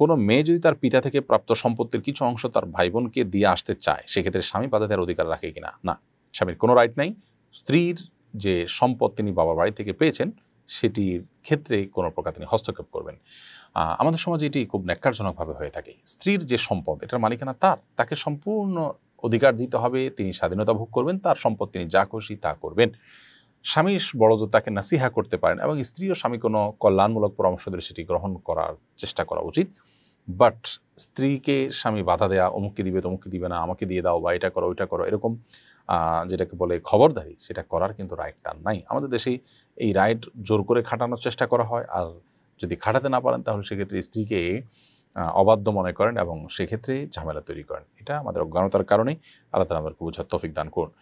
কোনো মেয়ে যদি তার পিতা থেকে প্রাপ্ত সম্পত্তির কিছু অংশ তার ভাই বোনকে দিয়ে আসতে চায়, সেক্ষেত্রে স্বামী বাধা দেওয়ার অধিকার রাখে কিনা? না। স্বামীর কোনো রাইট নাই। স্ত্রীর যে সম্পদ তিনি বাবার বাড়ি থেকে পেয়েছেন, সেটির ক্ষেত্রে কোনো প্রকার তিনি হস্তক্ষেপ করবেন। আমাদের সমাজে এটি খুব ন্যাক্কারজনকভাবে হয়ে থাকে। স্ত্রীর যে সম্পদ, এটার মালিকানা তার। তাকে সম্পূর্ণ অধিকার দিতে হবে, তিনি স্বাধীনতা ভোগ করবেন, তার সম্পদ তিনি যা খুশি তা করবেন। স্বামী বড়জোর তাকে নাসিহা করতে পারেন এবং স্ত্রী ও স্বামী কোনো কল্যাণমূলক পরামর্শ দিলে সেটি গ্রহণ করার চেষ্টা করা উচিত। বাট স্ত্রীকে স্বামী বাধা দেয়া, অমুককে দিবে, তমুককে দিবে না, আমাকে দিয়ে দাও বা এটা করো, ওইটা করো, এরকম যেটাকে বলে খবরদারি, সেটা করার কিন্তু রাইট তার নাই। আমাদের দেশে এই রাইট জোর করে খাটানোর চেষ্টা করা হয়। আর যদি খাটাতে না পারেন, তাহলে সেক্ষেত্রে স্ত্রীকে অবাধ্য মনে করেন এবং সেক্ষেত্রে ঝামেলা তৈরি করেন। এটা আমাদের অজ্ঞানতার কারণেই আল্লাহ তালা আমাদেরকে বোঝার তফিক দান করুন।